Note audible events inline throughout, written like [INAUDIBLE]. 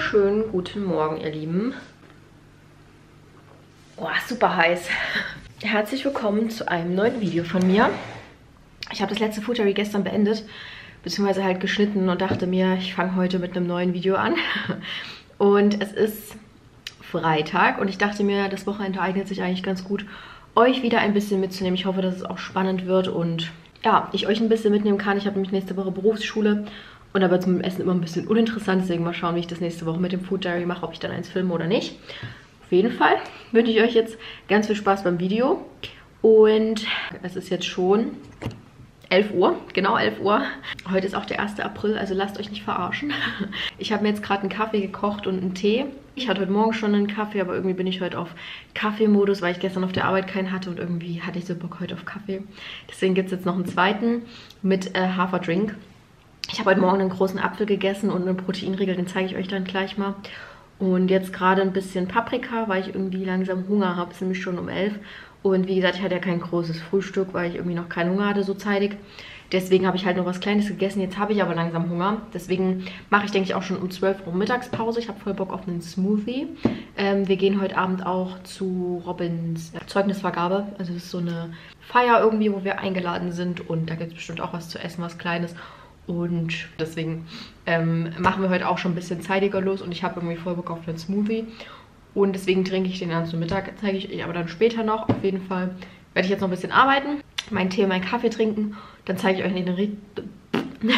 Wunderschönen guten Morgen, ihr Lieben. Oh, super heiß. Herzlich willkommen zu einem neuen Video von mir. Ich habe das letzte Foodery gestern beendet, beziehungsweise halt geschnitten und dachte mir, ich fange heute mit einem neuen Video an. Und es ist Freitag und ich dachte mir, das Wochenende eignet sich eigentlich ganz gut, euch wieder ein bisschen mitzunehmen. Ich hoffe, dass es auch spannend wird und ja, ich euch ein bisschen mitnehmen kann. Ich habe nämlich nächste Woche Berufsschule und da wird zum Essen immer ein bisschen uninteressant. Deswegen mal schauen, wie ich das nächste Woche mit dem Food Diary mache, ob ich dann eins filme oder nicht. Auf jeden Fall wünsche ich euch jetzt ganz viel Spaß beim Video. Und es ist jetzt schon 11 Uhr, genau 11 Uhr. Heute ist auch der 1. April, also lasst euch nicht verarschen. Ich habe mir jetzt gerade einen Kaffee gekocht und einen Tee. Ich hatte heute Morgen schon einen Kaffee, aber irgendwie bin ich heute auf Kaffeemodus, weil ich gestern auf der Arbeit keinen hatte und irgendwie hatte ich so Bock heute auf Kaffee. Deswegen gibt es jetzt noch einen zweiten mit äh, Haferdrink. Ich habe heute Morgen einen großen Apfel gegessen und einen Proteinriegel, den zeige ich euch dann gleich mal. Und jetzt gerade ein bisschen Paprika, weil ich irgendwie langsam Hunger habe. Es ist nämlich schon um 11. Und wie gesagt, ich hatte ja kein großes Frühstück, weil ich irgendwie noch keinen Hunger hatte so zeitig. Deswegen habe ich halt noch was Kleines gegessen. Jetzt habe ich aber langsam Hunger. Deswegen mache ich, denke ich, auch schon um 12 Uhr Mittagspause. Ich habe voll Bock auf einen Smoothie. Ähm, wir gehen heute Abend auch zu Robins Zeugnisvergabe. Also das ist so eine Feier irgendwie, wo wir eingeladen sind. Und da gibt es bestimmt auch was zu essen, was Kleines. Und deswegen ähm, machen wir heute auch schon ein bisschen zeitiger los und ich habe irgendwie voll Bock auf einen Smoothie. Und deswegen trinke ich den dann zum Mittag, zeige ich euch aber dann später noch. Auf jeden Fall werde ich jetzt noch ein bisschen arbeiten, meinen Tee und meinen Kaffee trinken. Dann zeige ich euch den [LAUGHS]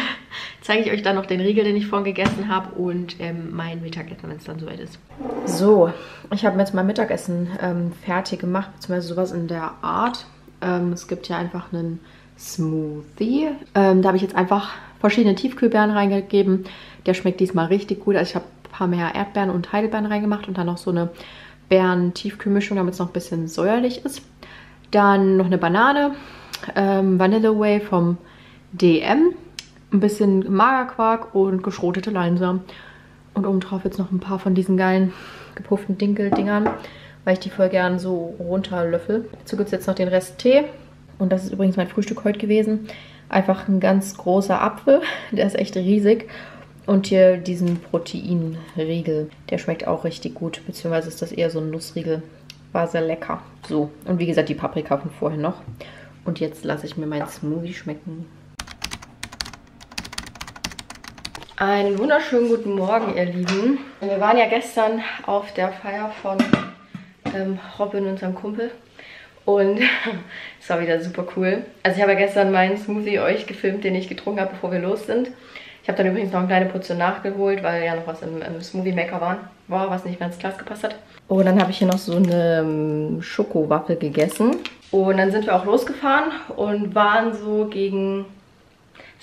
zeige ich euch dann noch den Riegel, den ich vorhin gegessen habe und ähm, mein Mittagessen, wenn es dann soweit ist. So, ich habe jetzt mein Mittagessen ähm, fertig gemacht, beziehungsweise sowas in der Art. Ähm, es gibt ja einfach einen Smoothie. Ähm, da habe ich jetzt einfach verschiedene Tiefkühlbeeren reingegeben. Der schmeckt diesmal richtig gut. Also ich habe ein paar mehr Erdbeeren und Heidelbeeren reingemacht und dann noch so eine Beeren-Tiefkühlmischung, damit es noch ein bisschen säuerlich ist. Dann noch eine Banane, ähm, Vanilla Way vom DM, ein bisschen Magerquark und geschrotete Leinsamen. Und obendrauf jetzt noch ein paar von diesen geilen gepufften Dinkel-Dingern, weil ich die voll gern so runterlöffel. Dazu gibt es jetzt noch den Rest Tee. Und das ist übrigens mein Frühstück heute gewesen einfach ein ganz großer Apfel. [LAUGHS] Der ist echt riesig. Und hier diesen Proteinriegel. Der schmeckt auch richtig gut. Beziehungsweise ist das eher so ein Nussriegel. War sehr lecker. So, und wie gesagt, die Paprika von vorher noch. Und jetzt lasse ich mir meinen Smoothie schmecken. Einen wunderschönen guten Morgen, ihr Lieben. Wir waren ja gestern auf der Feier von ähm, Robin und seinem Kumpel. Und [LAUGHS] es war wieder super cool. Also ich habe ja gestern meinen Smoothie euch gefilmt, den ich getrunken habe, bevor wir los sind. Ich habe dann übrigens noch eine kleine Portion nachgeholt, weil ja noch was im, im Smoothie Maker war, war, was nicht mehr ins Glas gepasst hat. Und dann habe ich hier noch so eine ähm, Schokowaffel gegessen. Und dann sind wir auch losgefahren und waren so gegen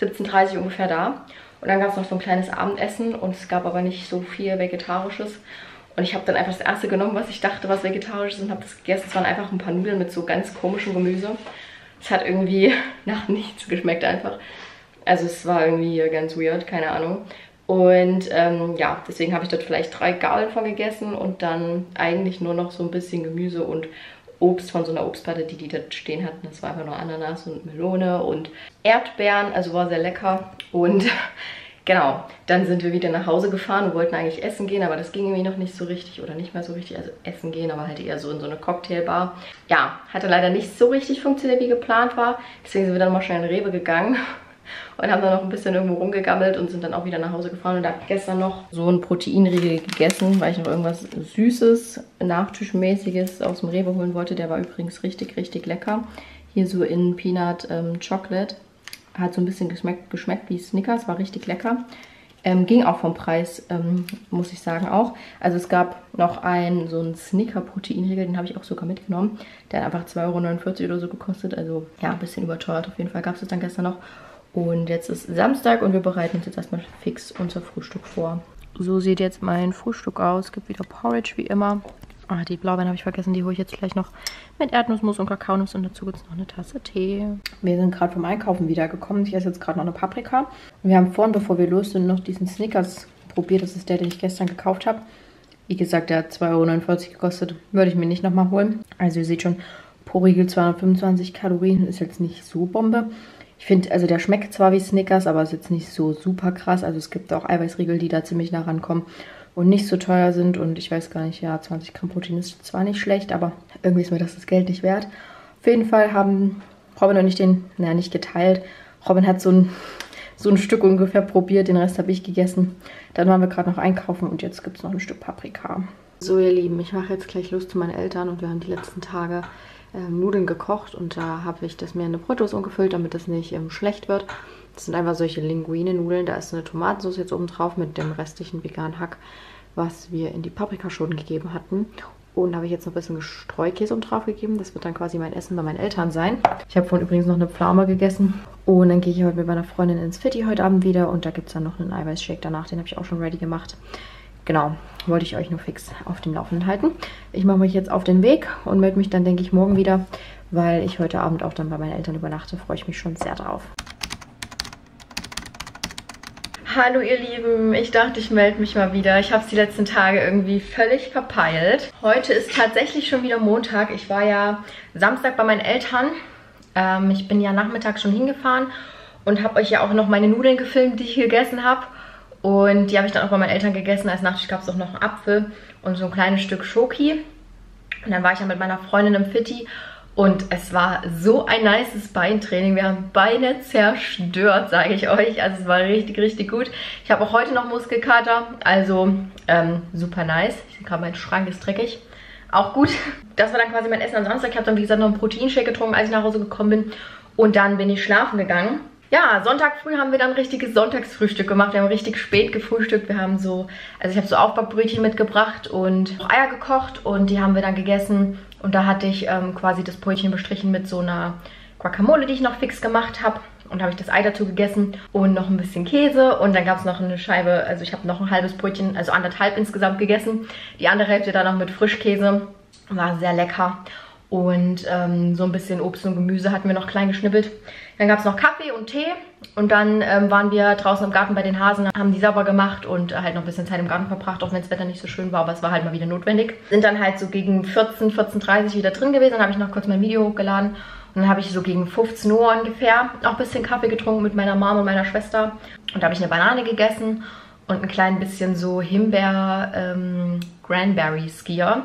17.30 Uhr ungefähr da. Und dann gab es noch so ein kleines Abendessen und es gab aber nicht so viel Vegetarisches. Und ich habe dann einfach das erste genommen, was ich dachte, was vegetarisch ist und habe das gegessen. Es waren einfach ein paar Nudeln mit so ganz komischem Gemüse. Es hat irgendwie [LAUGHS] nach nichts geschmeckt einfach. Also es war irgendwie ganz weird, keine Ahnung. Und ähm, ja, deswegen habe ich dort vielleicht drei Gabeln von gegessen und dann eigentlich nur noch so ein bisschen Gemüse und Obst von so einer Obstplatte, die die dort stehen hatten. Das war einfach nur Ananas und Melone und Erdbeeren, also war sehr lecker. Und [LAUGHS] Genau, dann sind wir wieder nach Hause gefahren und wollten eigentlich essen gehen, aber das ging irgendwie noch nicht so richtig oder nicht mehr so richtig. Also essen gehen, aber halt eher so in so eine Cocktailbar. Ja, hatte leider nicht so richtig funktioniert, wie geplant war. Deswegen sind wir dann mal schnell in Rewe gegangen [LAUGHS] und haben dann noch ein bisschen irgendwo rumgegammelt und sind dann auch wieder nach Hause gefahren. Und habe gestern noch so ein Proteinriegel gegessen, weil ich noch irgendwas Süßes, Nachtischmäßiges aus dem Rewe holen wollte. Der war übrigens richtig, richtig lecker. Hier so in Peanut ähm, Chocolate. Hat so ein bisschen geschmeckt, geschmeckt wie Snickers, war richtig lecker. Ähm, ging auch vom Preis, ähm, muss ich sagen, auch. Also es gab noch einen, so einen Snicker-Proteinriegel, den habe ich auch sogar mitgenommen. Der hat einfach 2,49 Euro oder so gekostet. Also ja, ein bisschen überteuert. Auf jeden Fall gab es das dann gestern noch. Und jetzt ist Samstag und wir bereiten uns jetzt erstmal fix unser Frühstück vor. So sieht jetzt mein Frühstück aus. Es gibt wieder Porridge wie immer. Ah, die Blaubeeren habe ich vergessen, die hole ich jetzt gleich noch mit Erdnussmus und Kakaonuss und dazu gibt es noch eine Tasse Tee. Wir sind gerade vom Einkaufen wiedergekommen. Ich esse jetzt gerade noch eine Paprika. Wir haben vorhin, bevor wir los sind, noch diesen Snickers probiert. Das ist der, den ich gestern gekauft habe. Wie gesagt, der hat 2,49 Euro gekostet. Würde ich mir nicht nochmal holen. Also ihr seht schon, pro Riegel 225 Kalorien ist jetzt nicht so Bombe. Ich finde, also der schmeckt zwar wie Snickers, aber ist jetzt nicht so super krass. Also es gibt auch Eiweißriegel, die da ziemlich nah rankommen und nicht so teuer sind. Und ich weiß gar nicht, ja, 20 Gramm Protein ist zwar nicht schlecht, aber irgendwie ist mir das das Geld nicht wert. Auf jeden Fall haben Robin und ich den, naja, nicht geteilt. Robin hat so ein, so ein Stück ungefähr probiert, den Rest habe ich gegessen. Dann waren wir gerade noch einkaufen und jetzt gibt es noch ein Stück Paprika. So ihr Lieben, ich mache jetzt gleich Lust zu meinen Eltern und wir haben die letzten Tage ähm, Nudeln gekocht und da habe ich das mir in eine Brotdose umgefüllt, damit das nicht ähm, schlecht wird. Das sind einfach solche Linguine-Nudeln. Da ist eine Tomatensauce jetzt oben drauf mit dem restlichen veganen Hack, was wir in die Paprikaschoten gegeben hatten. Und habe ich jetzt noch ein bisschen Streukäse oben drauf gegeben. Das wird dann quasi mein Essen bei meinen Eltern sein. Ich habe vorhin übrigens noch eine Pflaume gegessen. Und dann gehe ich heute mit meiner Freundin ins Fitti heute Abend wieder. Und da gibt es dann noch einen Eiweißshake danach. Den habe ich auch schon ready gemacht. Genau, wollte ich euch nur fix auf dem Laufenden halten. Ich mache mich jetzt auf den Weg und melde mich dann, denke ich, morgen wieder, weil ich heute Abend auch dann bei meinen Eltern übernachte. Freue ich mich schon sehr drauf. Hallo ihr Lieben, ich dachte, ich melde mich mal wieder. Ich habe es die letzten Tage irgendwie völlig verpeilt. Heute ist tatsächlich schon wieder Montag. Ich war ja Samstag bei meinen Eltern. Ähm, ich bin ja nachmittags schon hingefahren und habe euch ja auch noch meine Nudeln gefilmt, die ich gegessen habe. Und die habe ich dann auch bei meinen Eltern gegessen. Als Nachtisch gab es auch noch einen Apfel und so ein kleines Stück Schoki. Und dann war ich ja mit meiner Freundin im Fitti und es war so ein nices Beintraining. Wir haben Beine zerstört, sage ich euch. Also es war richtig, richtig gut. Ich habe auch heute noch Muskelkater. Also ähm, super nice. Ich gerade, mein Schrank ist dreckig. Auch gut. Das war dann quasi mein Essen am Samstag. Ich habe dann, wie gesagt, noch einen Proteinshake getrunken, als ich nach Hause gekommen bin. Und dann bin ich schlafen gegangen. Ja, Sonntag früh haben wir dann richtiges Sonntagsfrühstück gemacht. Wir haben richtig spät gefrühstückt. Wir haben so, also ich habe so Aufbackbrötchen mitgebracht und Eier gekocht und die haben wir dann gegessen. Und da hatte ich ähm, quasi das Brötchen bestrichen mit so einer Guacamole, die ich noch fix gemacht habe. Und habe ich das Ei dazu gegessen und noch ein bisschen Käse. Und dann gab es noch eine Scheibe, also ich habe noch ein halbes Brötchen, also anderthalb insgesamt gegessen. Die andere Hälfte dann noch mit Frischkäse. War sehr lecker. Und ähm, so ein bisschen Obst und Gemüse hatten wir noch klein geschnippelt. Dann gab es noch Kaffee und Tee. Und dann ähm, waren wir draußen im Garten bei den Hasen, haben die sauber gemacht und äh, halt noch ein bisschen Zeit im Garten verbracht, auch wenn das Wetter nicht so schön war, aber es war halt mal wieder notwendig. Sind dann halt so gegen 14, 14.30 Uhr wieder drin gewesen. Dann habe ich noch kurz mein Video hochgeladen. Und dann habe ich so gegen 15 Uhr ungefähr auch ein bisschen Kaffee getrunken mit meiner Mom und meiner Schwester. Und da habe ich eine Banane gegessen und ein klein bisschen so Himbeer-Cranberry-Skier. Ähm,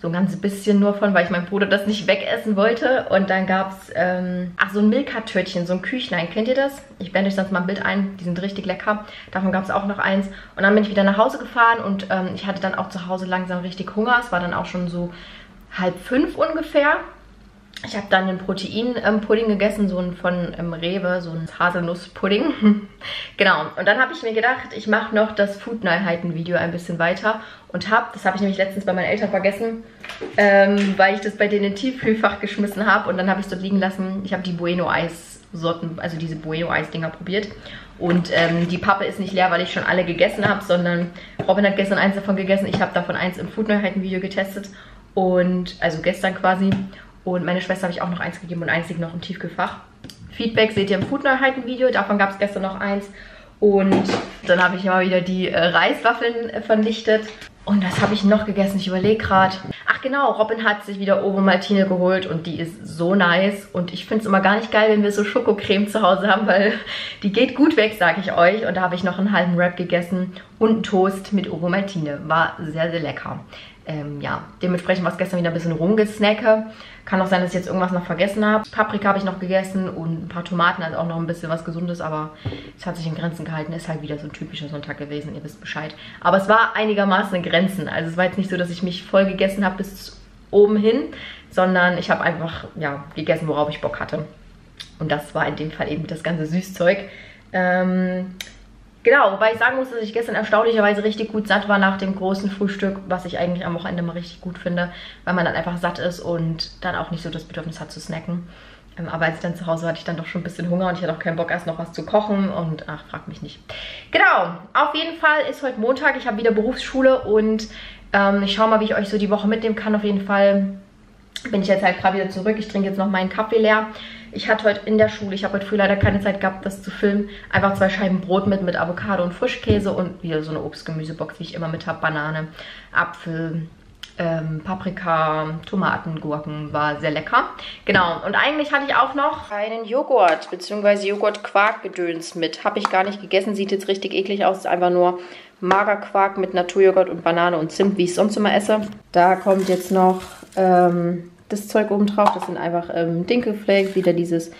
so ein ganz bisschen nur von, weil ich meinem Bruder das nicht wegessen wollte. Und dann gab es, ähm, ach, so ein Milka-Törtchen, so ein Küchlein. Kennt ihr das? Ich blende euch sonst mal ein Bild ein. Die sind richtig lecker. Davon gab es auch noch eins. Und dann bin ich wieder nach Hause gefahren und ähm, ich hatte dann auch zu Hause langsam richtig Hunger. Es war dann auch schon so halb fünf ungefähr. Ich habe dann einen Proteinpudding ähm, gegessen, so ein von ähm, Rewe, so ein Haselnusspudding. [LAUGHS] genau, und dann habe ich mir gedacht, ich mache noch das Food-Neuheiten-Video ein bisschen weiter und habe, das habe ich nämlich letztens bei meinen Eltern vergessen, ähm, weil ich das bei denen in Tiefkühlfach geschmissen habe und dann habe ich es dort liegen lassen. Ich habe die Bueno-Eis-Sorten, also diese Bueno-Eis-Dinger probiert und ähm, die Pappe ist nicht leer, weil ich schon alle gegessen habe, sondern Robin hat gestern eins davon gegessen. Ich habe davon eins im Food-Neuheiten-Video getestet und, also gestern quasi und meine Schwester habe ich auch noch eins gegeben und eins liegt noch im Tiefkühlfach. Feedback seht ihr im Food-Neuheiten-Video. Davon gab es gestern noch eins. Und dann habe ich mal wieder die äh, Reiswaffeln äh, vernichtet. Und das habe ich noch gegessen. Ich überlege gerade. Ach genau, Robin hat sich wieder Ovo Maltine geholt und die ist so nice. Und ich finde es immer gar nicht geil, wenn wir so Schokocreme zu Hause haben, weil [LAUGHS] die geht gut weg, sage ich euch. Und da habe ich noch einen halben Wrap gegessen und einen Toast mit Ovo Maltine. War sehr, sehr lecker ähm, ja, dementsprechend war es gestern wieder ein bisschen rumgesnacke. Kann auch sein, dass ich jetzt irgendwas noch vergessen habe. Paprika habe ich noch gegessen und ein paar Tomaten, also auch noch ein bisschen was Gesundes, aber es hat sich in Grenzen gehalten. Ist halt wieder so ein typischer Sonntag gewesen, ihr wisst Bescheid. Aber es war einigermaßen in Grenzen. Also es war jetzt nicht so, dass ich mich voll gegessen habe bis oben hin, sondern ich habe einfach, ja, gegessen, worauf ich Bock hatte. Und das war in dem Fall eben das ganze Süßzeug. Ähm, Genau, wobei ich sagen muss, dass ich gestern erstaunlicherweise richtig gut satt war nach dem großen Frühstück, was ich eigentlich am Wochenende mal richtig gut finde, weil man dann einfach satt ist und dann auch nicht so das Bedürfnis hat zu snacken. Ähm, aber als ich dann zu Hause war, hatte ich dann doch schon ein bisschen Hunger und ich hatte auch keinen Bock, erst noch was zu kochen und ach, frag mich nicht. Genau, auf jeden Fall ist heute Montag, ich habe wieder Berufsschule und ähm, ich schaue mal, wie ich euch so die Woche mitnehmen kann. Auf jeden Fall bin ich jetzt halt gerade wieder zurück. Ich trinke jetzt noch meinen Kaffee leer. Ich hatte heute in der Schule, ich habe heute früh leider keine Zeit gehabt, das zu filmen, einfach zwei Scheiben Brot mit, mit Avocado und Frischkäse und wieder so eine Obst-Gemüsebox, wie ich immer mit habe. Banane, Apfel, ähm, Paprika, Tomaten, Gurken, war sehr lecker. Genau, und eigentlich hatte ich auch noch einen Joghurt bzw. Joghurt-Quark-Gedöns mit. Habe ich gar nicht gegessen, sieht jetzt richtig eklig aus. Ist einfach nur Magerquark mit Naturjoghurt und Banane und Zimt, wie ich sonst immer esse. Da kommt jetzt noch ähm, das Zeug oben drauf. Das sind einfach ähm, Dinkelflakes, wieder dieses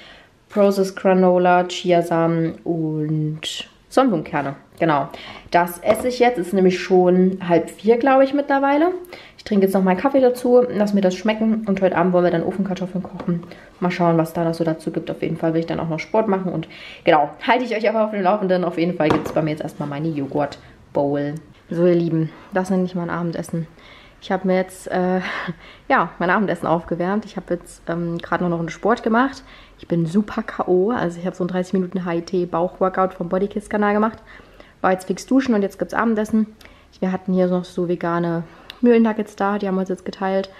Processed Granola, Chiasamen und Sonnenblumenkerne. Genau. Das esse ich jetzt. Ist nämlich schon halb vier, glaube ich, mittlerweile. Ich trinke jetzt noch meinen Kaffee dazu, lass mir das schmecken. Und heute Abend wollen wir dann Ofenkartoffeln kochen. Mal schauen, was da noch so dazu gibt. Auf jeden Fall will ich dann auch noch Sport machen. Und genau, halte ich euch auch auf dem Laufenden. Auf jeden Fall gibt es bei mir jetzt erstmal meine Joghurt-Bowl. So, ihr Lieben, das nenne ich mein Abendessen. Ich habe mir jetzt, äh, [LAUGHS] ja, mein Abendessen aufgewärmt. Ich habe jetzt ähm, gerade noch einen Sport gemacht. Ich bin super K.O. Also ich habe so einen 30 Minuten HIT-Bauch-Workout vom Bodykiss-Kanal gemacht. War jetzt fix duschen und jetzt gibt es Abendessen. Wir hatten hier noch so vegane Mühlennuggets da, die haben wir uns jetzt geteilt.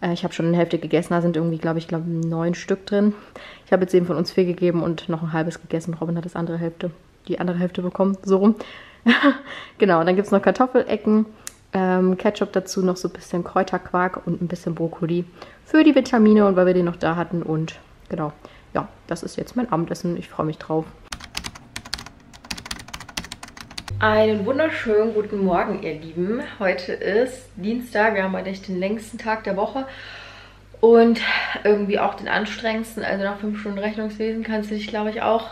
Äh, ich habe schon eine Hälfte gegessen, da sind irgendwie, glaube ich, glaub, neun Stück drin. Ich habe jetzt eben von uns vier gegeben und noch ein halbes gegessen. Robin hat das andere Hälfte, die andere Hälfte bekommen, so rum. [LAUGHS] genau, dann gibt es noch Kartoffelecken, ähm, Ketchup dazu, noch so ein bisschen Kräuterquark und ein bisschen Brokkoli für die Vitamine und weil wir den noch da hatten. Und genau, ja, das ist jetzt mein Abendessen. Ich freue mich drauf. Einen wunderschönen guten Morgen, ihr Lieben. Heute ist Dienstag. Wir haben heute echt den längsten Tag der Woche und irgendwie auch den anstrengendsten. Also nach fünf Stunden Rechnungswesen kannst du dich, glaube ich, auch.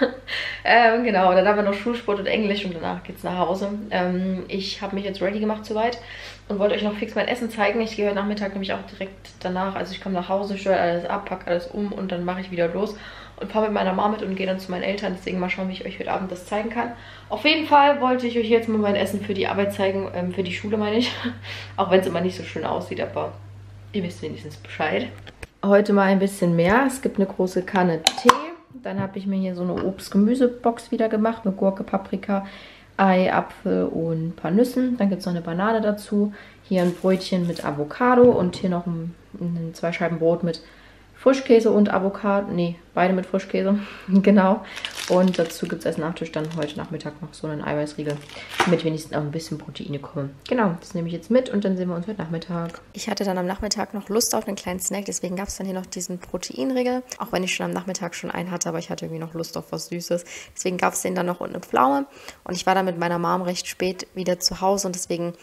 [LAUGHS] ähm, genau, dann haben wir noch Schulsport und Englisch und danach geht es nach Hause. Ähm, ich habe mich jetzt ready gemacht soweit und wollte euch noch fix mein Essen zeigen. Ich gehe heute Nachmittag nämlich auch direkt danach. Also ich komme nach Hause, stelle alles ab, packe alles um und dann mache ich wieder los und fahre mit meiner Mama mit und gehe dann zu meinen Eltern. Deswegen mal schauen, wie ich euch heute Abend das zeigen kann. Auf jeden Fall wollte ich euch jetzt mal mein Essen für die Arbeit zeigen, ähm, für die Schule meine ich. [LAUGHS] Auch wenn es immer nicht so schön aussieht, aber ihr wisst wenigstens Bescheid. Heute mal ein bisschen mehr. Es gibt eine große Kanne Tee. Dann habe ich mir hier so eine Obst-Gemüse-Box wieder gemacht mit Gurke, Paprika, Ei, Apfel und ein paar Nüssen. Dann gibt es noch eine Banane dazu. Hier ein Brötchen mit Avocado und hier noch ein, ein, zwei Scheiben Brot mit Frischkäse und Avocado. Nee, beide mit Frischkäse. [LAUGHS] genau. Und dazu gibt es als Nachtisch dann heute Nachmittag noch so einen Eiweißriegel, damit wenigstens auch ein bisschen Proteine kommen. Genau, das nehme ich jetzt mit und dann sehen wir uns heute Nachmittag. Ich hatte dann am Nachmittag noch Lust auf einen kleinen Snack, deswegen gab es dann hier noch diesen Proteinriegel. Auch wenn ich schon am Nachmittag schon einen hatte, aber ich hatte irgendwie noch Lust auf was Süßes. Deswegen gab es den dann noch und eine Pflaume. Und ich war dann mit meiner Mom recht spät wieder zu Hause und deswegen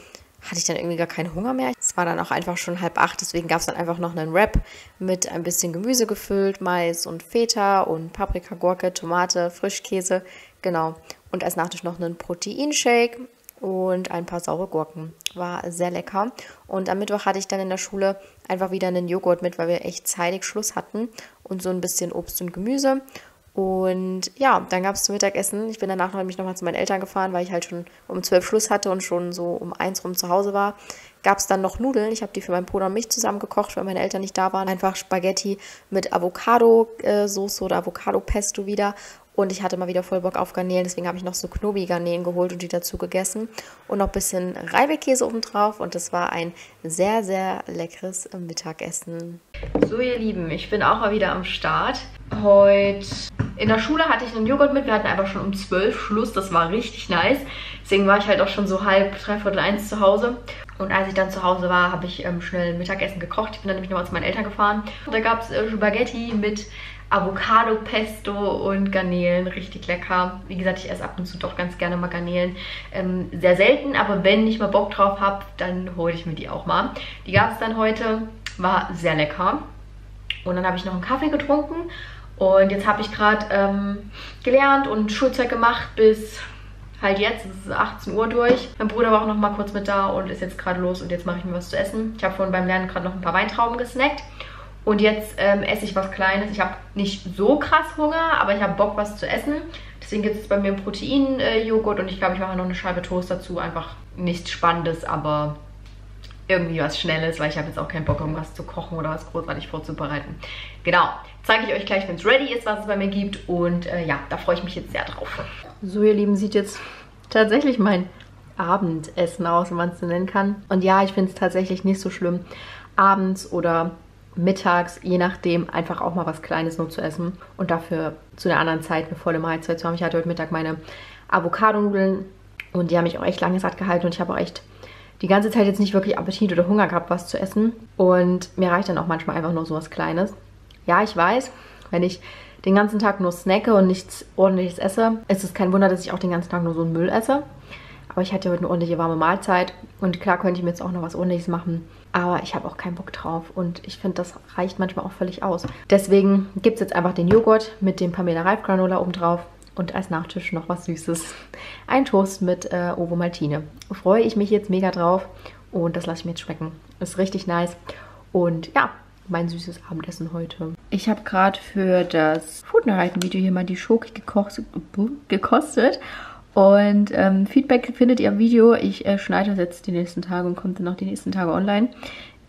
hatte ich dann irgendwie gar keinen Hunger mehr. Es war dann auch einfach schon halb acht, deswegen gab es dann einfach noch einen Wrap mit ein bisschen Gemüse gefüllt, Mais und Feta und Paprika, Gurke, Tomate, Frischkäse, genau. Und als Nachtisch noch einen Proteinshake und ein paar saure Gurken. War sehr lecker. Und am Mittwoch hatte ich dann in der Schule einfach wieder einen Joghurt mit, weil wir echt zeitig Schluss hatten und so ein bisschen Obst und Gemüse. Und ja, dann gab es zum Mittagessen. Ich bin danach nämlich nochmal zu meinen Eltern gefahren, weil ich halt schon um zwölf Schluss hatte und schon so um eins rum zu Hause war. Gab es dann noch Nudeln. Ich habe die für meinen Bruder und mich zusammen gekocht, weil meine Eltern nicht da waren. Einfach Spaghetti mit Avocado-Soße oder Avocado-Pesto wieder. Und ich hatte mal wieder voll Bock auf Garnelen, deswegen habe ich noch so Knobi-Garnelen geholt und die dazu gegessen. Und noch ein bisschen Reibekäse oben drauf. Und das war ein sehr, sehr leckeres Mittagessen. So, ihr Lieben, ich bin auch mal wieder am Start. Heute in der Schule hatte ich einen Joghurt mit. Wir hatten einfach schon um 12 Schluss. Das war richtig nice. Deswegen war ich halt auch schon so halb, dreiviertel eins zu Hause. Und als ich dann zu Hause war, habe ich ähm, schnell Mittagessen gekocht. Ich bin dann nämlich nochmal zu meinen Eltern gefahren. Da gab es äh, Spaghetti mit Avocado, Pesto und Garnelen. Richtig lecker. Wie gesagt, ich esse ab und zu doch ganz gerne mal Garnelen. Ähm, sehr selten, aber wenn ich mal Bock drauf habe, dann hole ich mir die auch mal. Die gab es dann heute. War sehr lecker. Und dann habe ich noch einen Kaffee getrunken und jetzt habe ich gerade ähm, gelernt und Schulzeug gemacht bis halt jetzt, es ist 18 Uhr durch. Mein Bruder war auch noch mal kurz mit da und ist jetzt gerade los und jetzt mache ich mir was zu essen. Ich habe vorhin beim Lernen gerade noch ein paar Weintrauben gesnackt. Und jetzt ähm, esse ich was Kleines. Ich habe nicht so krass Hunger, aber ich habe Bock, was zu essen. Deswegen gibt es bei mir Protein-Joghurt und ich glaube, ich mache noch eine Scheibe Toast dazu. Einfach nichts Spannendes, aber irgendwie was Schnelles, weil ich habe jetzt auch keinen Bock, irgendwas zu kochen oder was großartig vorzubereiten. Genau, zeige ich euch gleich, wenn es ready ist, was es bei mir gibt. Und äh, ja, da freue ich mich jetzt sehr drauf. So, ihr Lieben, sieht jetzt tatsächlich mein Abendessen aus, wenn man es so nennen kann. Und ja, ich finde es tatsächlich nicht so schlimm, abends oder mittags, je nachdem, einfach auch mal was Kleines nur zu essen und dafür zu einer anderen Zeit eine volle Mahlzeit zu haben. Ich hatte heute Mittag meine Avocado-Nudeln und die haben mich auch echt lange satt gehalten und ich habe auch echt die ganze Zeit jetzt nicht wirklich Appetit oder Hunger gehabt, was zu essen. Und mir reicht dann auch manchmal einfach nur so was Kleines. Ja, ich weiß, wenn ich den ganzen Tag nur snacke und nichts ordentliches esse, ist es kein Wunder, dass ich auch den ganzen Tag nur so einen Müll esse. Aber ich hatte heute eine ordentliche warme Mahlzeit und klar könnte ich mir jetzt auch noch was ordentliches machen. Aber ich habe auch keinen Bock drauf und ich finde, das reicht manchmal auch völlig aus. Deswegen gibt es jetzt einfach den Joghurt mit dem Pamela Reif Granola oben drauf und als Nachtisch noch was Süßes. Ein Toast mit äh, Ovo Maltine. Freue ich mich jetzt mega drauf und das lasse ich mir jetzt schmecken. Ist richtig nice. Und ja, mein süßes Abendessen heute. Ich habe gerade für das Foodnachrichten-Video hier mal die Schoki gekostet. Und ähm, Feedback findet ihr im Video. Ich äh, schneide das jetzt die nächsten Tage und kommt dann noch die nächsten Tage online.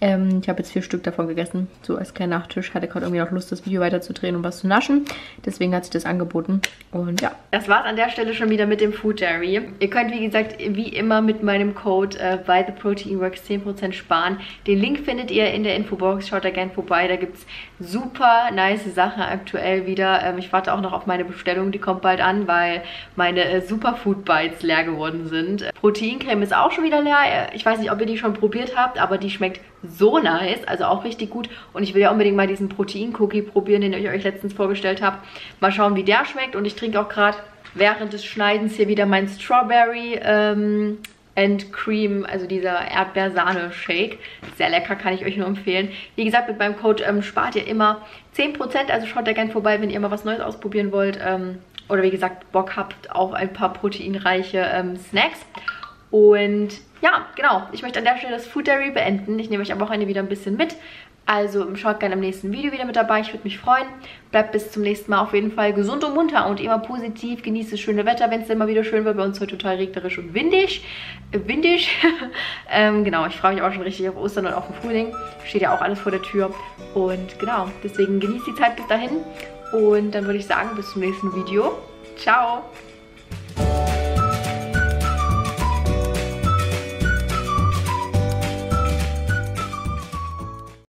Ähm, ich habe jetzt vier Stück davon gegessen, so als kleiner Nachtisch. Hatte gerade irgendwie noch Lust, das Video weiterzudrehen und was zu naschen. Deswegen hat sich das angeboten. Und ja. Das war's an der Stelle schon wieder mit dem Food Diary. Ihr könnt, wie gesagt, wie immer mit meinem Code äh, by the Protein Works 10% sparen. Den Link findet ihr in der Infobox. Schaut da gerne vorbei. Da gibt es super nice Sachen aktuell wieder. Ähm, ich warte auch noch auf meine Bestellung. Die kommt bald an, weil meine äh, Superfood Bites leer geworden sind. Proteincreme ist auch schon wieder leer. Ich weiß nicht, ob ihr die schon probiert habt, aber die schmeckt so nice, also auch richtig gut. Und ich will ja unbedingt mal diesen Protein-Cookie probieren, den ich euch letztens vorgestellt habe. Mal schauen, wie der schmeckt. Und ich trinke auch gerade während des Schneidens hier wieder meinen Strawberry ähm, and Cream, also dieser Erdbeersahne-Shake. Sehr lecker, kann ich euch nur empfehlen. Wie gesagt, mit meinem Code ähm, spart ihr immer 10%, also schaut da gerne vorbei, wenn ihr mal was Neues ausprobieren wollt. Ähm, oder wie gesagt, Bock habt auf ein paar proteinreiche ähm, Snacks. Und ja, genau, ich möchte an der Stelle das Food Diary beenden. Ich nehme euch am Wochenende wieder ein bisschen mit. Also schaut gerne im nächsten Video wieder mit dabei. Ich würde mich freuen. Bleibt bis zum nächsten Mal auf jeden Fall gesund und munter und immer positiv. Genießt das schöne Wetter, wenn es immer wieder schön wird. Bei uns heute total regnerisch und windig. Äh, windig. [LAUGHS] ähm, genau, ich freue mich auch schon richtig auf Ostern und auf den Frühling. Steht ja auch alles vor der Tür. Und genau, deswegen genießt die Zeit bis dahin. Und dann würde ich sagen, bis zum nächsten Video. Ciao!